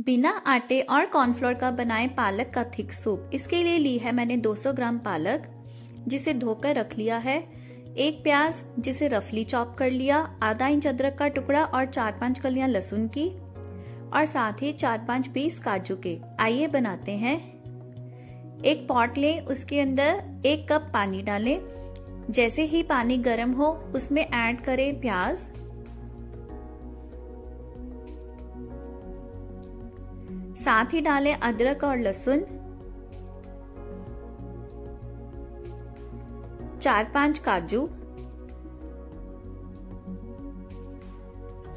बिना आटे और कॉर्नफ्लोर का बनाए पालक का थिक सूप इसके लिए ली है मैंने 200 ग्राम पालक, जिसे धोकर रख लिया है। एक प्याज, जिसे रफली चॉप कर लिया। आधा इंच अदरक का टुकड़ा और चार पाँच कलियाँ लहसुन की। और साथ ही चार पाँच पीस काजू के। आइए बनाते हैं। एक पॉट लें, उसके अंदर एक कप पानी डालें। जैसे ही पानी गर्म हो, उसमें ऐड करें प्याज। साथ ही डालें अदरक और लहसुन। चार पाँच काजू।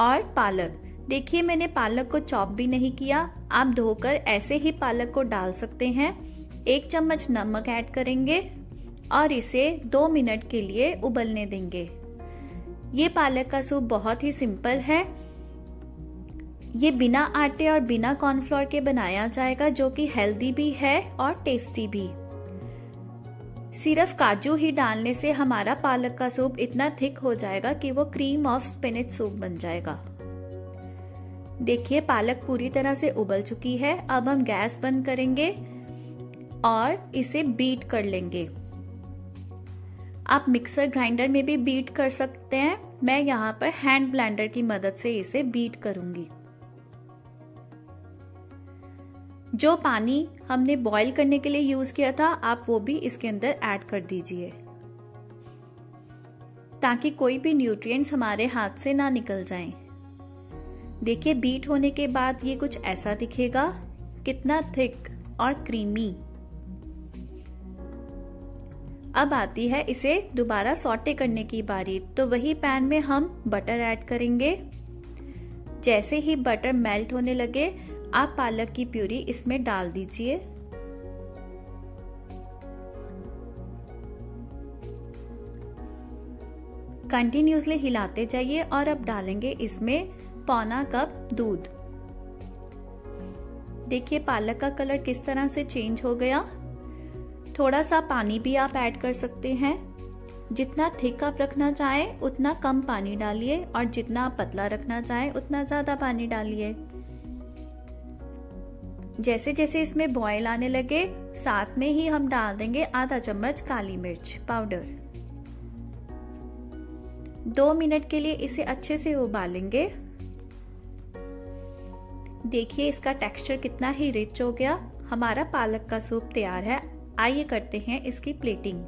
और पालक। देखिए, मैंने पालक को चॉप भी नहीं किया। आप धोकर ऐसे ही पालक को डाल सकते हैं। एक चम्मच नमक ऐड करेंगे और इसे दो मिनट के लिए उबलने देंगे। ये पालक का सूप बहुत ही सिंपल है। ये बिना आटे और बिना कॉर्नफ्लोर के बनाया जाएगा, जो कि हेल्दी भी है और टेस्टी भी। सिर्फ़ काजू ही डालने से हमारा पालक का सूप इतना थिक हो जाएगा कि वो क्रीम ऑफ़ स्पिनिच सूप बन जाएगा। देखिए, पालक पूरी तरह से उबल चुकी है। अब हम गैस बंद करेंगे और इसे बीट कर लेंगे। आप मिक्सर ग्राइंडर में भी बीट कर सकते हैं। मैं यहाँ पर हैंड ब्लेंडर की मदद से इसे बीट करूँगी। जो पानी हमने बॉईल करने के लिए यूज़ किया था, आप वो भी इसके अंदर ऐड कर दीजिए। ताकि कोई भी न्यूट्रिएंट्स हमारे हाथ से ना निकल जाएँ। देखिए बीट होने के बाद ये कुछ ऐसा दिखेगा। कितना थिक और क्रीमी अब आती है इसे दोबारा सॉटे करने की बारी। तो वही पैन में हम बटर ऐड करेंगे। जैसे ही बटर मेल्ट होने लगे आप पालक की प्यूरी इसमें डाल दीजिए। कंटिन्यूसली हिलाते जाइए और अब डालेंगे इसमें पौना कप दूध। देखिए पालक का कलर किस तरह से चेंज हो गया। थोड़ा सा पानी भी आप ऐड कर सकते हैं। जितना थिक आप रखना चाहें, उतना कम पानी डालिए और जितना आप पतला रखना चाहें, उतना ज़्यादा पानी डालिए। जैसे जैसे इसमें बॉयल आने लगे, साथ में ही हम डाल देंगे आधा चम्मच काली मिर्च पाउडर दो मिनट के लिए इसे अच्छे से उबालेंगे। देखिए इसका टेक्सचर कितना ही रिच हो गया। हमारा पालक का सूप तैयार है। आइए करते हैं इसकी प्लेटिंग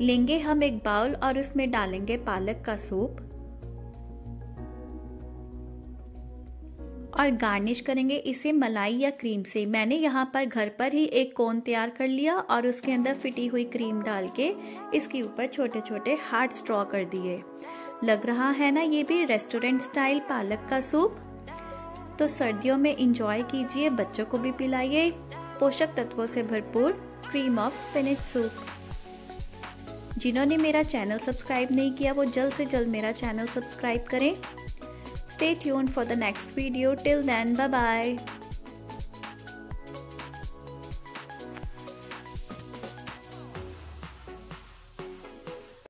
लेंगे हम एक बाउल और उसमें डालेंगे पालक का सूप और गार्निश करेंगे इसे मलाई या क्रीम से। मैंने यहाँ पर घर पर ही एक कोन तैयार कर लिया और उसके अंदर फिटी हुई क्रीम डाल के इसके ऊपर छोटे छोटे हार्ड स्ट्रॉ कर दिए। लग रहा है ना ये भी रेस्टोरेंट स्टाइल पालक का सूप तो सर्दियों में इंजॉय कीजिए, बच्चों को भी पिलाइए। पोषक तत्वों से भरपूर क्रीम ऑफ़ स्पिनिच सूप जिन्होंने मेरा चैनल सब्सक्राइब नहीं किया, वो जल्द से जल्द मेरा चैनल सब्सक्राइब करें। Stay tuned for the next video. Till then, bye bye.